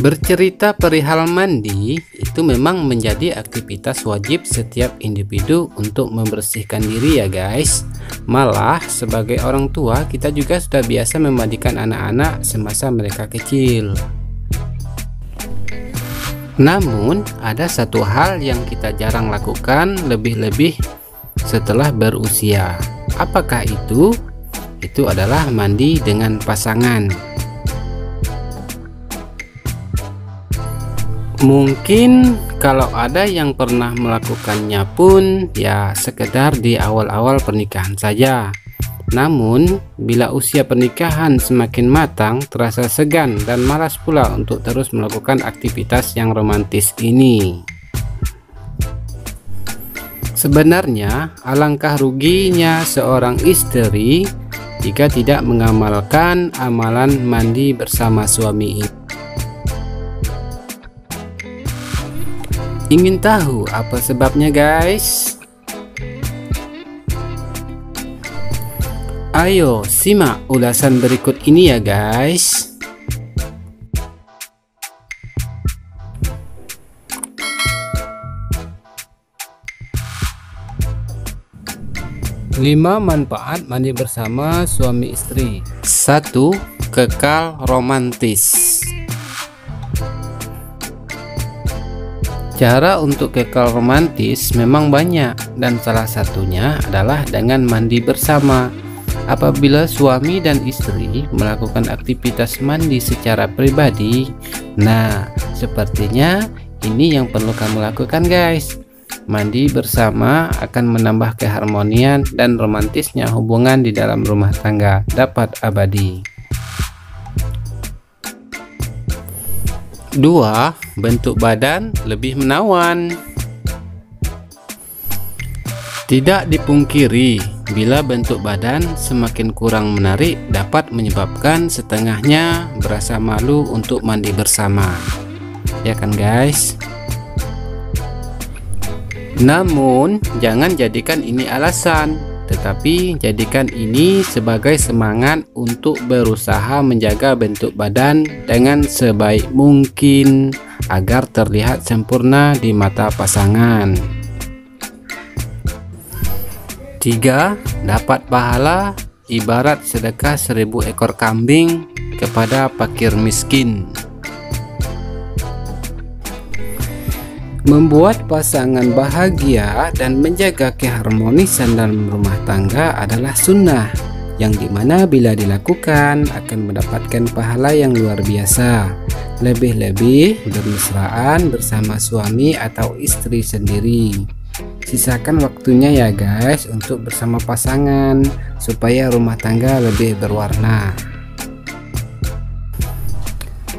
Bercerita perihal mandi itu memang menjadi aktivitas wajib setiap individu untuk membersihkan diri ya guys. Malah sebagai orang tua kita juga sudah biasa memandikan anak-anak semasa mereka kecil. Namun ada satu hal yang kita jarang lakukan lebih-lebih setelah berusia. Apakah itu? Itu adalah mandi dengan pasangan. Mungkin kalau ada yang pernah melakukannya pun ya sekedar di awal-awal pernikahan saja. Namun, bila usia pernikahan semakin matang, terasa segan dan malas pula untuk terus melakukan aktivitas yang romantis ini. Sebenarnya, alangkah ruginya seorang istri jika tidak mengamalkan amalan mandi bersama suami itu. Ingin tahu apa sebabnya guys? Ayo simak ulasan berikut ini ya guys. Lima manfaat mandi bersama suami istri. Satu, kekal romantis. Cara untuk kekal romantis memang banyak dan salah satunya adalah dengan mandi bersama. Apabila suami dan istri melakukan aktivitas mandi secara pribadi, nah sepertinya ini yang perlu kamu lakukan guys. Mandi bersama akan menambah keharmonian dan romantisnya hubungan di dalam rumah tangga dapat abadi. 2. Bentuk badan lebih menawan Tidak dipungkiri, bila bentuk badan semakin kurang menarik dapat menyebabkan setengahnya berasa malu untuk mandi bersama. Ya kan guys? Namun, jangan jadikan ini alasan tetapi jadikan ini sebagai semangat untuk berusaha menjaga bentuk badan dengan sebaik mungkin agar terlihat sempurna di mata pasangan. 3. Dapat pahala ibarat sedekah seribu ekor kambing kepada pakir miskin. Membuat pasangan bahagia dan menjaga keharmonisan dalam rumah tangga adalah sunnah yang di mana bila dilakukan akan mendapatkan pahala yang luar biasa. Lebih-lebih bermesraan bersama suami atau istri sendiri. Sisakan waktunya ya guys untuk bersama pasangan supaya rumah tangga lebih berwarna.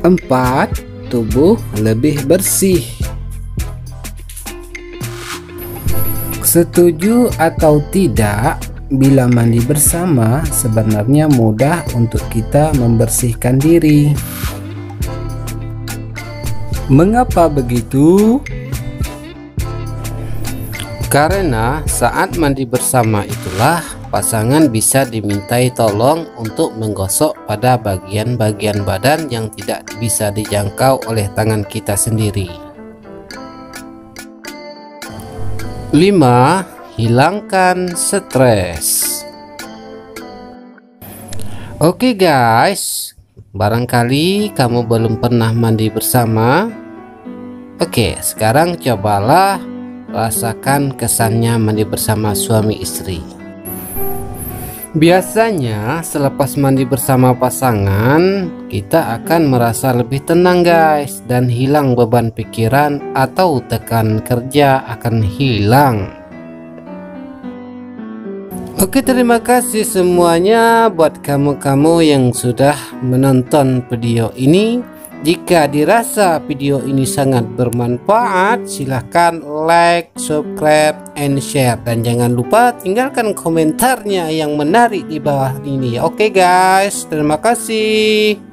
4 tubuh lebih bersih Setuju atau tidak, bila mandi bersama sebenarnya mudah untuk kita membersihkan diri. Mengapa begitu? Karena saat mandi bersama itulah pasangan bisa dimintai tolong untuk menggosok pada bagian-bagian badan yang tidak bisa dijangkau oleh tangan kita sendiri. 5. Hilangkan stres. Oke guys. Barangkali kamu belum pernah mandi bersama. Oke sekarang cobalah Rasakan kesannya mandi bersama suami istri Biasanya selepas mandi bersama pasangan kita akan merasa lebih tenang guys. Dan hilang beban pikiran atau tekan kerja akan hilang. Oke terima kasih semuanya buat kamu-kamu yang sudah menonton video ini jika dirasa video ini sangat bermanfaat, silahkan like, subscribe, and share. Dan jangan lupa tinggalkan komentarnya yang menarik di bawah ini. Oke guys, terima kasih.